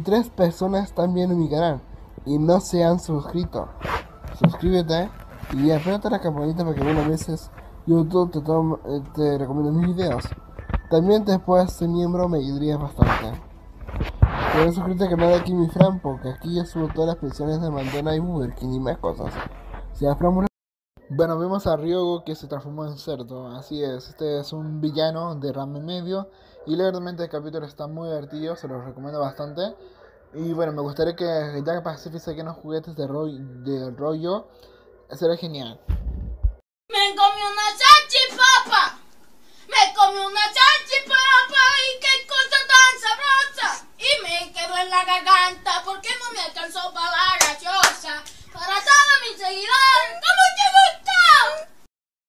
tres personas están viendo mi canal y no se han suscrito. Suscríbete y apérate la campanita para que algunas veces YouTube te, eh, te recomiende mis videos. También puedes ser miembro, me ayudaría bastante. Puedes suscribirte al canal de aquí mi Fran, porque aquí yo subo todas las pensiones de Mandela y Burger King y más cosas. Si Fran bueno, vemos a Ryogo que se transformó en cerdo, así es, este es un villano de rame medio y realmente el capítulo está muy divertido, se lo recomiendo bastante. Y bueno, me gustaría que ya Pacific saquen los juguetes de, rollo, sería genial. Me comí una salchipapa, me comí una salchipapa y qué cosa tan sabrosa. Y me quedó en la garganta